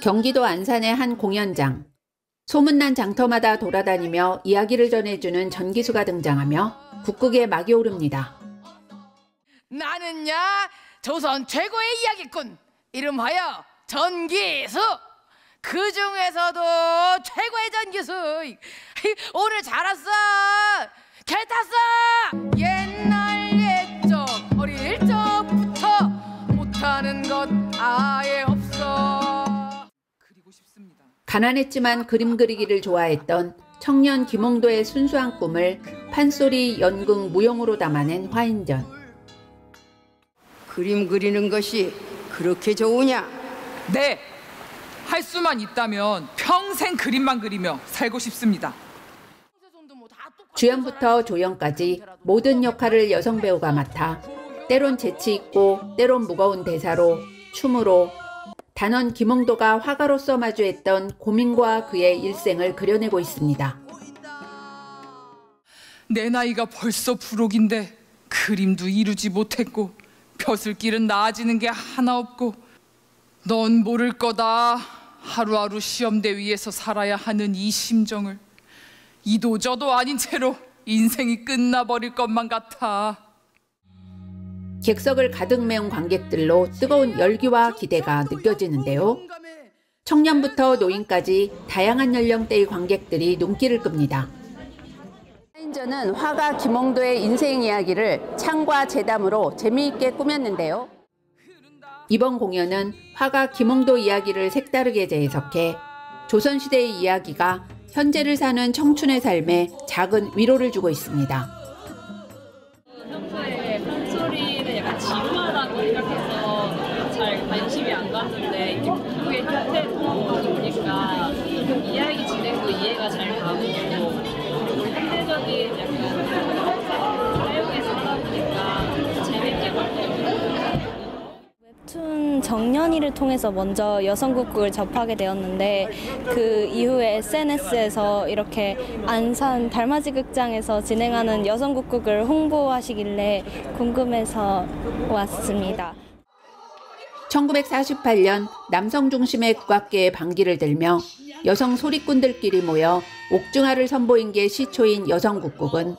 경기도 안산의 한 공연장. 소문난 장터마다 돌아다니며 이야기를 전해주는 전기수가 등장하며 국극에 막이 오릅니다. 나는야 조선 최고의 이야기꾼 이름하여 전기수 그 중에서도 최고의 전기수 오늘 잘 왔어 개 탔어 옛날 가난했지만 그림 그리기를 좋아했던 청년 김홍도의 순수한 꿈을 판소리 연극 무용으로 담아낸 화인전. 그림 그리는 것이 그렇게 좋으냐? 네, 할 수만 있다면 평생 그림만 그리며 살고 싶습니다. 주연부터 조연까지 모든 역할을 여성 배우가 맡아 때론 재치 있고 때론 무거운 대사로 춤으로 단원 김홍도가 화가로서 마주했던 고민과 그의 일생을 그려내고 있습니다. 내 나이가 벌써 부록인데 그림도 이루지 못했고 벼슬길은 나아지는 게 하나 없고 넌 모를 거다. 하루하루 시험대 위에서 살아야 하는 이 심정을. 이도 저도 아닌 채로 인생이 끝나버릴 것만 같아 객석을 가득 메운 관객들로 뜨거운 열기와 기대가 느껴지는데요. 청년부터 노인까지 다양한 연령대의 관객들이 눈길을 끕니다. 인전은 화가 김홍도의 인생 이야기를 창과 재담으로 재미있게 꾸몄는데요. 이번 공연은 화가 김홍도 이야기를 색다르게 재해석해 조선시대의 이야기가 현재를 사는 청춘의 삶에 작은 위로를 주고 있습니다. 판소리를 약간 지루하다고 생각해서 잘 관심이 안 갔는데 이렇게 북극의 형태로 보니까 이야기 진행도 이해가 잘 가고 정년이를 통해서 먼저 여성국극을 접하게 되었는데 그 이후에 SNS에서 이렇게 안산 달맞이 극장에서 진행하는 여성국극을 홍보하시길래 궁금해서 왔습니다. 1948년 남성 중심의 국악계의 반기를 들며 여성 소리꾼들끼리 모여 옥중화를 선보인 게 시초인 여성국극은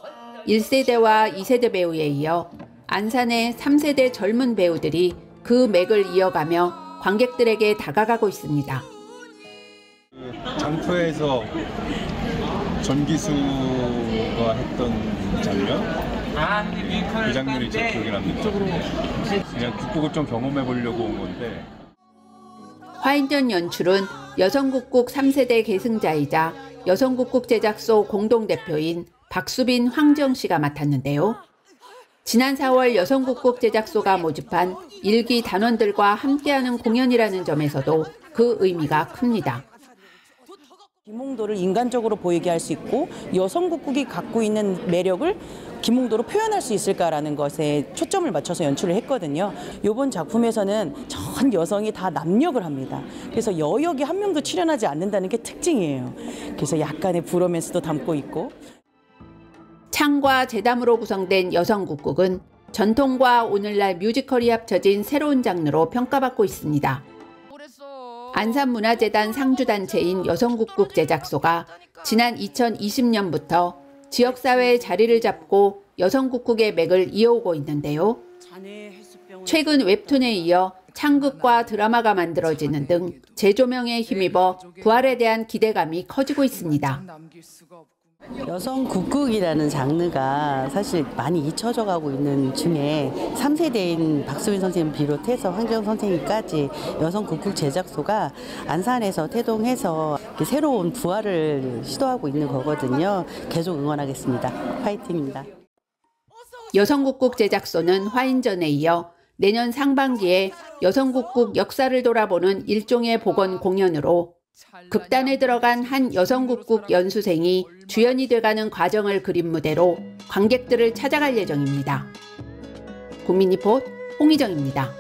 1세대와 2세대 배우에 이어 안산의 3세대 젊은 배우들이 그 맥을 이어가며 관객들에게 다가가고 있습니다. 장터에서 전기수가 했던 장면 그 장면이 제 기억에 납니다. 그냥 국곡을 좀 경험해 보려고 온 건데 화인전 연출은 여성국국 3세대 계승자이자 여성국국 제작소 공동대표인 박수빈 황정 씨가 맡았는데요. 지난 4월 여성국국 제작소가 모집한 일기 단원들과 함께하는 공연이라는 점에서도 그 의미가 큽니다. 김홍도를 인간적으로 보이게 할 수 있고 여성국국이 갖고 있는 매력을 김홍도로 표현할 수 있을까라는 것에 초점을 맞춰서 연출을 했거든요. 이번 작품에서는 전 여성이 다 남력을 합니다. 그래서 여역이 한 명도 출연하지 않는다는 게 특징이에요. 그래서 약간의 브로맨스도 담고 있고 창과 재담으로 구성된 여성국극은 전통과 오늘날 뮤지컬이 합쳐진 새로운 장르로 평가받고 있습니다. 안산문화재단 상주단체인 여성국극 제작소가 지난 2020년부터 지역사회에 자리를 잡고 여성국극의 맥을 이어오고 있는데요. 최근 웹툰에 이어 창극과 드라마가 만들어지는 등 재조명에 힘입어 부활에 대한 기대감이 커지고 있습니다. 여성 국극이라는 장르가 사실 많이 잊혀져 가고 있는 중에 3세대인 박수빈 선생님 비롯해서 황정 선생님까지 여성 국극 제작소가 안산에서 태동해서 새로운 부활을 시도하고 있는 거거든요. 계속 응원하겠습니다. 파이팅입니다. 여성 국극 제작소는 화인전에 이어 내년 상반기에 여성 국극 역사를 돌아보는 일종의 복원 공연으로 극단에 들어간 한 여성국국 연수생이 주연이 돼가는 과정을 그린 무대로 관객들을 찾아갈 예정입니다. 국민리포트 홍희정입니다.